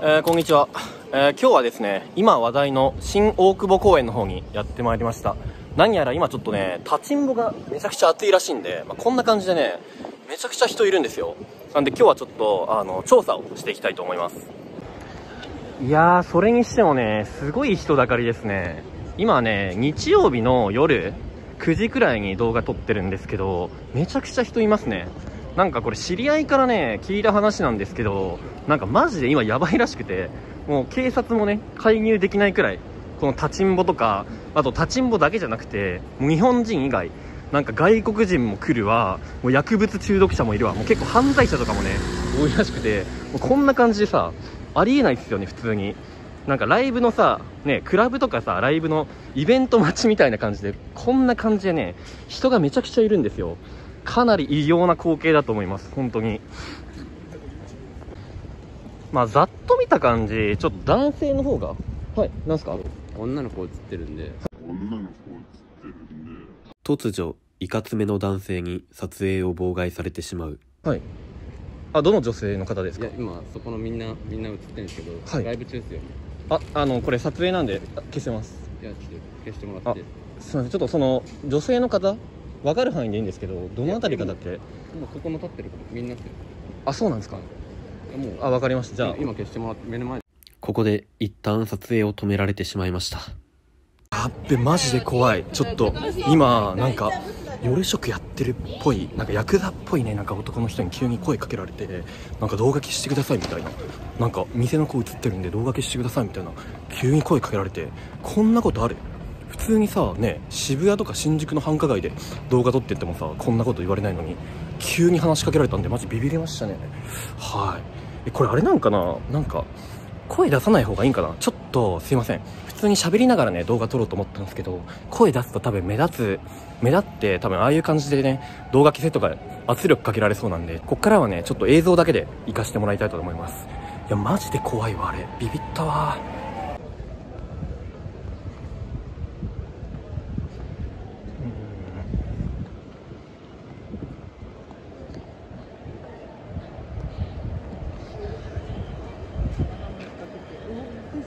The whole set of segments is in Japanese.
えー、こんにちは、えー、今日はですね今話題の新大久保公園の方にやってまいりました。何やら今ちょっとね立ちんぼがめちゃくちゃ暑いらしいんで、まあ、こんな感じでねめちゃくちゃ人いるんですよ。なんで今日はちょっとあの調査をしていきたいと思います。いやーそれにしてもねすごい人だかりですね。今ね日曜日の夜9時くらいに動画撮ってるんですけどめちゃくちゃ人いますね。なんかこれ知り合いからね聞いた話なんですけどなんかマジで今やばいらしくてもう警察もね介入できないくらいこの立ちんぼとかあと立ちんぼだけじゃなくてもう日本人以外なんか外国人も来るわもう薬物中毒者もいるわもう結構犯罪者とかもね多いらしくてもうこんな感じでさありえないですよね普通に。なんかライブのさねクラブとかさライブのイベント待ちみたいな感じでこんな感じでね人がめちゃくちゃいるんですよ。かなり異様な光景だと思います。本当に。まあざっと見た感じちょっと男性の方が。はいなんすか？女の子映ってるんで。突如いかつめの男性に撮影を妨害されてしまう。はい。あどの女性の方ですか？いや今そこのみんなみんな映ってるんですけど、はい。ライブ中ですよああのこれ撮影なんであ消せます。いやちょっと消してもらって。すいません。ちょっとその女性の方分かる範囲でいいんですけどどの辺りかだっけもうそこの立ってる子みんなですよあそうなんですか？もう。あ分かりました。じゃあ。今消してもらって目の前。でここで一旦撮影を止められてしまいました。やっべマジで怖い。ちょっと今なんか夜食やってるっぽいなんかヤクザっぽいね。なんか男の人に急に声かけられてなんか動画消してくださいみたいな。なんか店の子映ってるんで動画消してくださいみたいな。急に声かけられてこんなことある？普通にさね渋谷とか新宿の繁華街で動画撮ってってもさこんなこと言われないのに急に話しかけられたんでマジビビりましたね。はい。えこれあれなんかな？なんか声出さない方がいいんかな？ちょっとすいません。普通に喋りながらね動画撮ろうと思ったんですけど声出すと多分目立つ目立って多分ああいう感じでね動画消せとか圧力かけられそうなんでこっからはねちょっと映像だけで活かしてもらいたいと思います。いやマジで怖いわあれ。ビビったわ。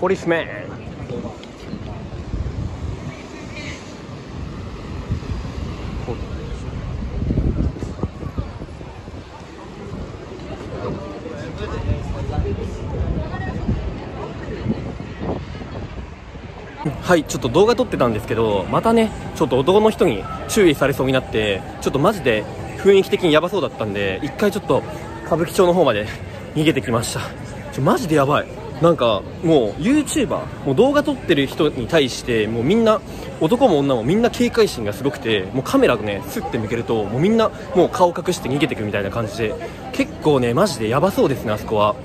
ポリスメンはいちょっと動画撮ってたんですけどまたねちょっと男の人に注意されそうになってちょっとマジで雰囲気的にヤバそうだったんで一回ちょっと歌舞伎町の方まで逃げてきました。ちょマジでヤバい。なんかもう YouTuber もう動画撮ってる人に対してもうみんな男も女もみんな警戒心がすごくてもうカメラがねスッて向けるともうみんなもう顔隠して逃げてくみたいな感じで結構ねマジでヤバそうですねあそこは。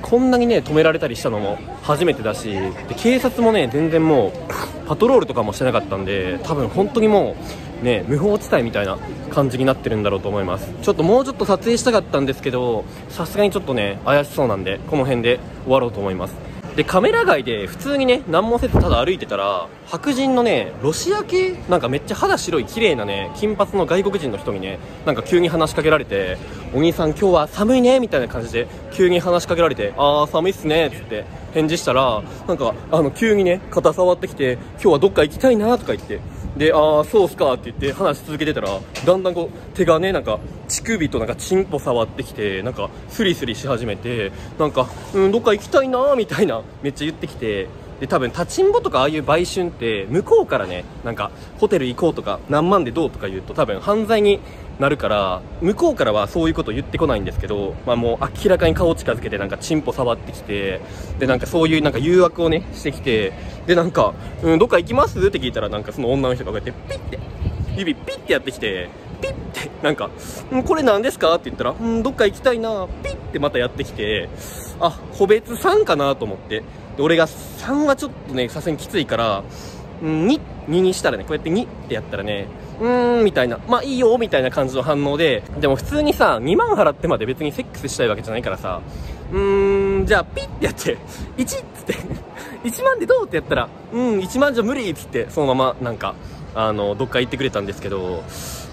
こんなにね止められたりしたのも初めてだしで警察もね全然もうパトロールとかもしてなかったんで多分本当にもうね無法地帯みたいな感じになってるんだろうと思います。ちょっともうちょっと撮影したかったんですけどさすがにちょっとね怪しそうなんでこの辺で終わろうと思います。でカメラ街で普通にね何もせずただ歩いてたら白人のねロシア系なんかめっちゃ肌白い綺麗なね金髪の外国人の人にねなんか急に話しかけられてお兄さん今日は寒いねみたいな感じで急に話しかけられてあー寒いっすねっつって返事したらなんかあの急にね肩触ってきて今日はどっか行きたいなとか言ってでああそうっすかって言って話し続けてたらだんだんこう手がねなんか乳首となんかチンポ触ってきてなんかスリスリし始めてなんかうんどっか行きたいなみたいなめっちゃ言ってきてで多分立ちんぼとかああいう売春って向こうからねなんかホテル行こうとか何万でどうとか言うと多分犯罪になるから向こうからはそういうこと言ってこないんですけど、まあ、もう明らかに顔近づけてなんかチンポ触ってきてでなんかそういうなんか誘惑をねしてきてでなんか、うん、どっか行きます？って聞いたらなんかその女の人がこうやってピッて指ピッてやってきてピッてなんか「んこれ何ですか?」って言ったら「んどっか行きたいな。ピッてまたやってきてあ個別3かなと思って。で俺が3はちょっとねさすがにきついからん2、2にしたらねこうやって2ってやったらねうーんみたいな。まあいいよみたいな感じの反応で。でも普通にさ2万払ってまで別にセックスしたいわけじゃないからさうーんじゃあピッてやって1っつって1万でどうってやったらうん1万じゃ無理っつってそのままなんかあのどっか行ってくれたんですけど、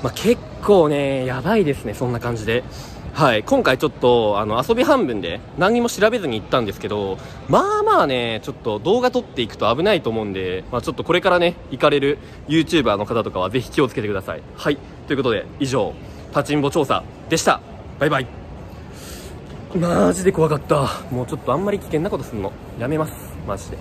まあ、結構ねやばいですねそんな感じで。はい今回ちょっとあの遊び半分で何も調べずに行ったんですけどまあまあねちょっと動画撮っていくと危ないと思うんで、まあ、ちょっとこれからね行かれる YouTuber の方とかはぜひ気をつけてください。はいということで以上立ちんぼ調査でした。バイバイ。マジで怖かった。もうちょっとあんまり危険なことすんのやめます。マジで。